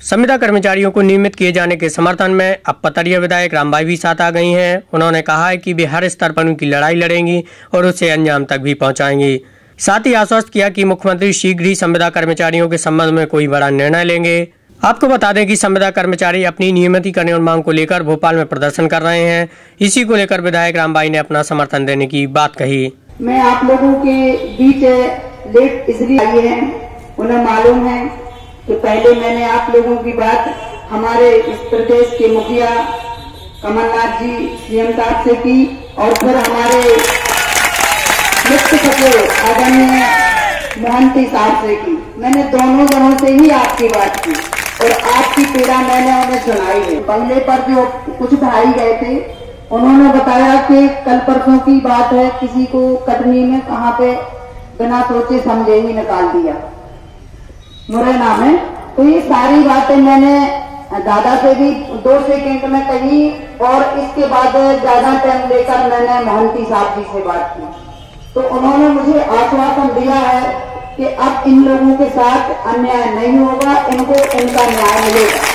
संविदा कर्मचारियों को नियमित किए जाने के समर्थन में अब पतरिया विधायक रामबाई भी साथ आ गई हैं। उन्होंने कहा है कि वे हर स्तर पर उनकी लड़ाई लड़ेंगी और उसे अंजाम तक भी पहुंचाएँगी। साथ ही आश्वस्त किया कि मुख्यमंत्री शीघ्र ही संविदा कर्मचारियों के संबंध में कोई बड़ा निर्णय लेंगे। आपको बता दें कि संविदा कर्मचारी अपनी नियमितीकरण मांग को लेकर भोपाल में प्रदर्शन कर रहे हैं। इसी को लेकर विधायक रामबाई ने अपना समर्थन देने की बात कही। मैं आप लोगों के बीच लेट इसलिए आई है, उन्हें मालूम है कि पहले मैंने आप लोगों की बात हमारे इस प्रदेश के मुखिया कमलनाथ जी, सीएम साहब से की और फिर हमारे मुख्य सचिव आदरणीय मोहंती साहब से की। मैंने दोनों जनों से ही आपकी बात की और आपकी पीड़ा मैंने उन्हें सुनाई है। बंगले पर जो कुछ भाई गए थे, उन्होंने बताया कि कल परसों की बात है, किसी को कटनी में कहाँ पे बिना सोचे समझे ही निकाल दिया। मुरैना है। तो ये सारी बातें मैंने दादा से भी दो सेकेंड में कही और इसके बाद ज़्यादा टाइम लेकर मैंने मोहंती साहब जी से बात की। तो उन्होंने मुझे आश्वासन दिया है कि अब इन लोगों के साथ अन्याय नहीं होगा, इनको इनका न्याय मिलेगा।